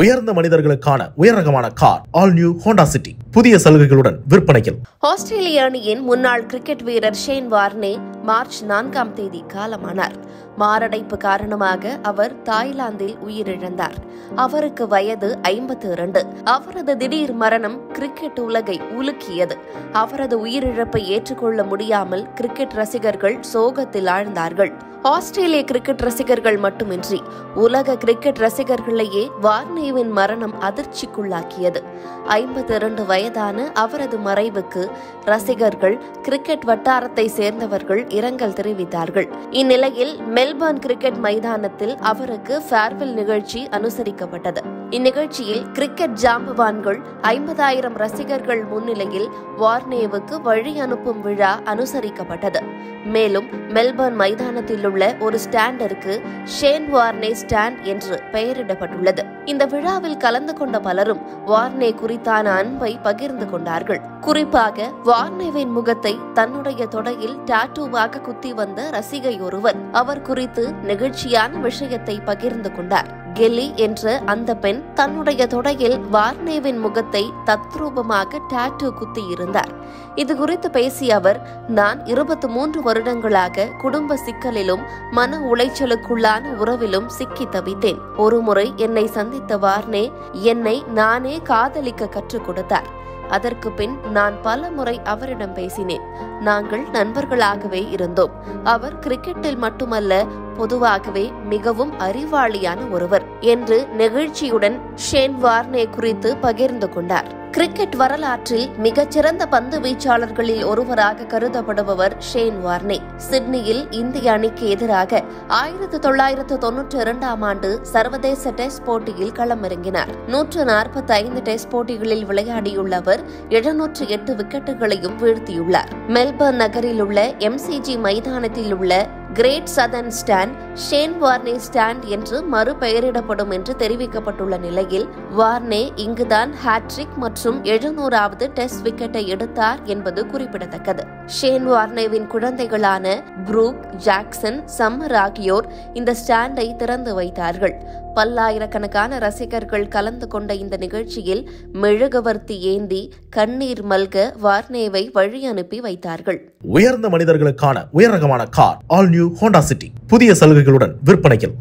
உயர்ந்த மனிதர்களுக்கான உயர் ரகமான car all new Honda City புதிய சலுகைகளுடன் விற்பனையில். ஆஸ்திரேலிய அணியின் முன்னாள் கிரிக்கெட் வீரர் ஷேன் வார்னே மார்ச் நான்காம் தேதி காலமானார். மாரடைப்பு காரணமாக அவர் தாய்லாந்தில் உயிரிழந்தார். அவருக்கு வயது ஐம்பத்தி இரண்டு. அவரது திடீர் மரணம் கிரிக்கெட் உலகை உலுக்கியது. அவரது உயிரிழப்பை ஏற்றுக்கொள்ள முடியாமல் கிரிக்கெட் ரசிகர்கள் சோகத்தில் ஆழ்ந்தார்கள். ஆஸ்திரேலிய கிரிக்கெட் ரசிகர்கள் மட்டுமின்றி உலக கிரிக்கெட் ரசிகர்களையே வார்னேவின் மரணம் அதிர்ச்சிக்குள்ளாக்கியது. ஐம்பத்தி இரண்டு வயதான அவரது மறைவுக்கு ரசிகர்கள் கிரிக்கெட் வட்டாரத்தை சேர்ந்தவர்கள் இரங்கல் தெரிவித்தார்கள். இந்நிலையில் மெல்பர்ன் கிரிக்கெட் மைதானத்தில் அவருக்கு ஃபேர்வெல் நிகழ்ச்சி அனுசரிக்கப்பட்டது. இந்நிகழ்ச்சியில் கிரிக்கெட் ஜாம்பவான்கள் ஐம்பதாயிரம் ரசிகர்கள் முன்னிலையில் வார்னேவுக்கு வழி அனுப்பும் விழா அனுசரிக்கப்பட்டது. மேலும் மெல்பர்ன் மைதானத்தில் உள்ள ஒரு ஸ்டாண்டிற்கு ஷேன் வார்னே ஸ்டாண்ட் என்று பெயரிடப்பட்டுள்ளது. இந்த விழாவில் கலந்து கொண்ட பலரும் வார்னே குறித்தான அன்பை பகிர்ந்து கொண்டார்கள். குறிப்பாக வார்னேவின் முகத்தை தன்னுடைய தொடையில் டாட்டூவாக குத்தி வந்த ரசிகை ஒருவர். அவர் குறித்து நெகிழ்ச்சியான விஷயத்தை பகிர்ந்து கொண்டார். கெல்லி என்ற அந்த பெண் தன்னுடைய தொடையில் வார்னேவின் முகத்தை தத்ரூபமாக டாட்டூ குத்தி இருந்தார் இது குறித்து பேசிய அவர் நான் இருபத்தி மூன்று வருடங்களாக குடும்ப சிக்கலிலும் மன உளைச்சலுக்குள்ளான உறவிலும் சிக்கி தவித்தேன். ஒருமுறை என்னை சந்தித்த வார்னே என்னை நானே காதலிக்க கற்றுக் கொடுத்தார். அதற்கு பின் நான் பல முறை அவரிடம் பேசினேன். நாங்கள் நண்பர்களாகவே இருந்தோம். அவர் கிரிக்கெட்டில் மட்டுமல்ல பொதுவாகவே மிகவும் அறிவாளியான ஒருவர் என்று நெகிழ்ச்சியுடன் ஷேன் வார்னே குறித்து பகிர்ந்து கொண்டார். கிரிக்கெட் வரலாற்றில் மிகச்சிறந்த பந்து வீச்சாளர்களில் ஒருவராக கருதப்படுபவர் ஷேன் வார்னே. சிட்னியில் இந்திய அணிக்கு எதிராக ஆயிரத்து தொள்ளாயிரத்து தொன்னூற்றி இரண்டாம் ஆண்டு சர்வதேச டெஸ்ட் போட்டியில் களமிறங்கினார். நூற்று நாற்பத்தி ஐந்து டெஸ்ட் போட்டிகளில் விளையாடியுள்ள அவர் எழுநூற்று எட்டு விக்கெட்டுகளையும் வீழ்த்தியுள்ளார். மெல்பர்ன் நகரில் உள்ள எம்சிஜி மைதானத்தில் உள்ள great southern stand Shane Warne stand என்று மறுபெயரிடப்படும் என்று தெரிவிக்கப்பட்டுள்ள நிலையில் வார்னே இங்குதான் ஹாட்ரிக் மற்றும் எழுநூறாவது டெஸ்ட் விக்கெட்டை எடுத்தார் என்பது குறிப்பிடத்தக்கது. ஷேன் வார்னேவின் குழந்தைகளான புரூக் ஜாக்சன் சம்மர் ஆகியோர் இந்த ஸ்டாண்டை திறந்து வைத்தார்கள். பல்லாயிரக்கணக்கான ரசிகர்கள் கலந்து கொண்ட இந்த நிகழ்ச்சியில் மெழுகுவர்த்தி ஏந்தி கண்ணீர் மல்க வார்னேவை வழி அனுப்பி வைத்தார்கள். உயர்ந்த மனிதர்களுக்கான உயர் ரகமான car all new Honda City புதிய சலுகைகளுடன் விற்பனையில்.